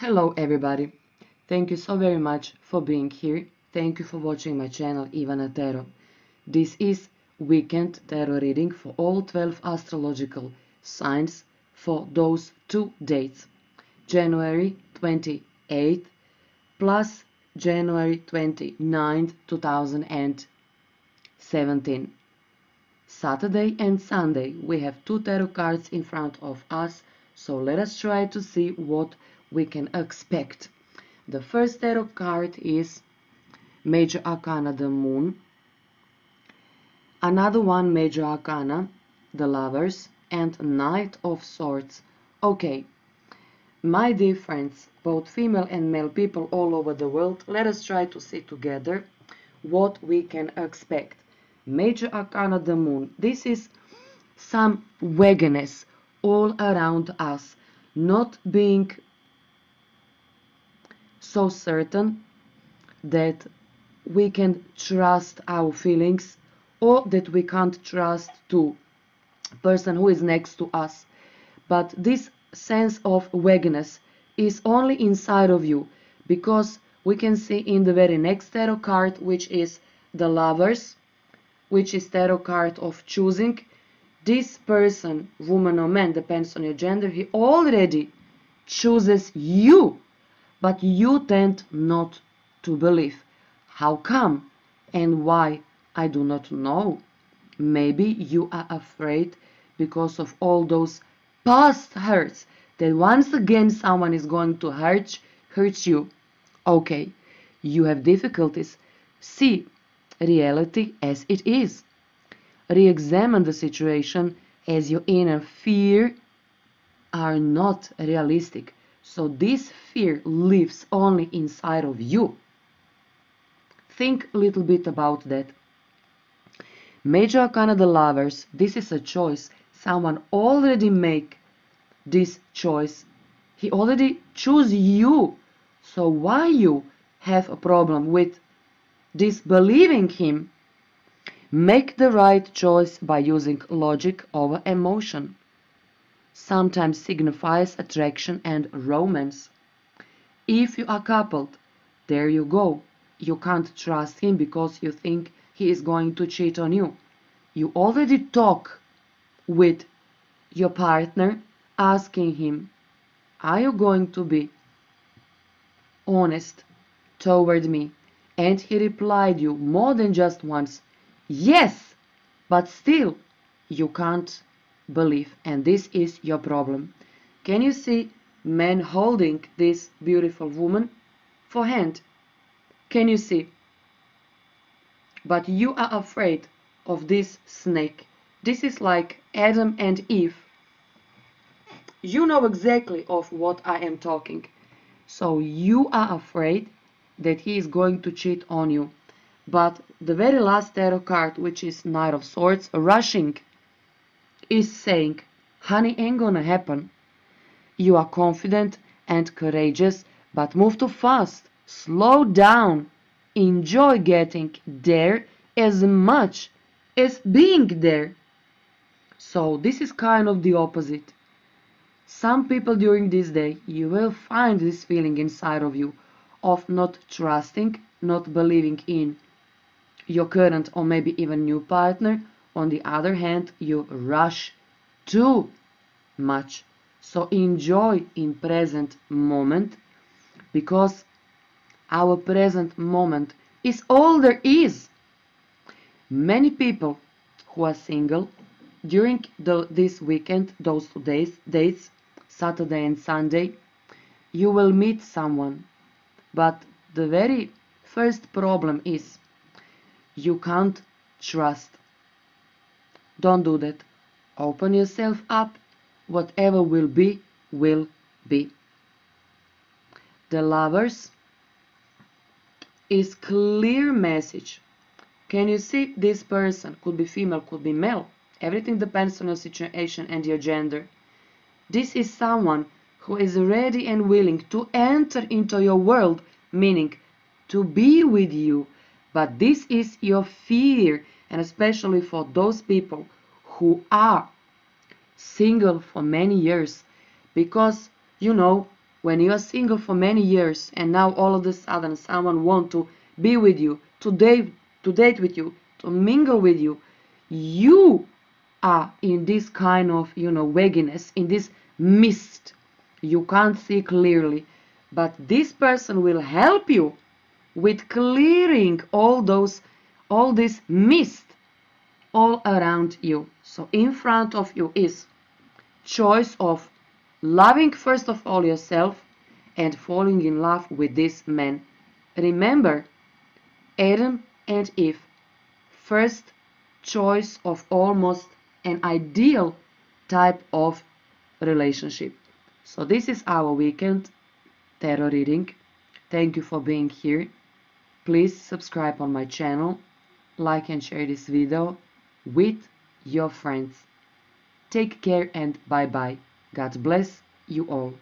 Hello everybody. Thank you so very much for being here. Thank you for watching my channel Ivana Tarot. This is weekend tarot reading for all 12 astrological signs for those two dates. January 28th plus January 29th 2017. Saturday and Sunday we have two tarot cards in front of us, so let us try to see what we can expect. The first tarot card is Major Arcana, the Moon. Another one, Major Arcana, the Lovers, and Knight of Swords. Okay, my dear friends, both female and male people all over the world, let us try to see together what we can expect. Major Arcana, the Moon. This is some vagueness all around us, not being so certain that we can trust our feelings or that we can't trust to person who is next to us. But this sense of vagueness is only inside of you because we can see in the very next tarot card which is the lovers which is tarot card of choosing. This person woman or man depends on your gender he already chooses you but you tend not to believe. How come and why? I do not know. Maybe you are afraid because of all those past hurts that once again someone is going to hurt, hurt you. Okay, you have difficulties. See reality as it is. Re-examine the situation as your inner fear are not realistic. So this fear lives only inside of you. Think a little bit about that. Major Arcana Lovers, this is a choice. Someone already make this choice. He already choose you. So why you have a problem with disbelieving him? Make the right choice by using logic over emotion sometimes signifies attraction and romance. If you are coupled, there you go. You can't trust him because you think he is going to cheat on you. You already talk with your partner asking him, Are you going to be honest toward me? And he replied you more than just once, Yes, but still you can't belief and this is your problem. Can you see man holding this beautiful woman for hand? Can you see? But you are afraid of this snake. This is like Adam and Eve. You know exactly of what I am talking. So you are afraid that he is going to cheat on you. But the very last tarot card, which is Knight of Swords, rushing is saying, honey, ain't gonna happen. You are confident and courageous, but move too fast. Slow down. Enjoy getting there as much as being there. So this is kind of the opposite. Some people during this day, you will find this feeling inside of you of not trusting, not believing in your current or maybe even new partner on the other hand, you rush too much. So enjoy in present moment because our present moment is all there is. Many people who are single during the, this weekend, those two days, days, Saturday and Sunday, you will meet someone. But the very first problem is you can't trust don't do that. Open yourself up. Whatever will be, will be. The lovers is clear message. Can you see this person? Could be female, could be male. Everything depends on your situation and your gender. This is someone who is ready and willing to enter into your world, meaning to be with you. But this is your fear and especially for those people who are single for many years because you know when you are single for many years and now all of a sudden someone want to be with you, to date, to date with you, to mingle with you, you are in this kind of, you know, wagginess, in this mist. You can't see clearly, but this person will help you with clearing all those, all this mist all around you. So in front of you is choice of loving first of all yourself and falling in love with this man. Remember, Adam and Eve, first choice of almost an ideal type of relationship. So this is our weekend tarot reading. Thank you for being here. Please subscribe on my channel, like and share this video with your friends. Take care and bye bye. God bless you all.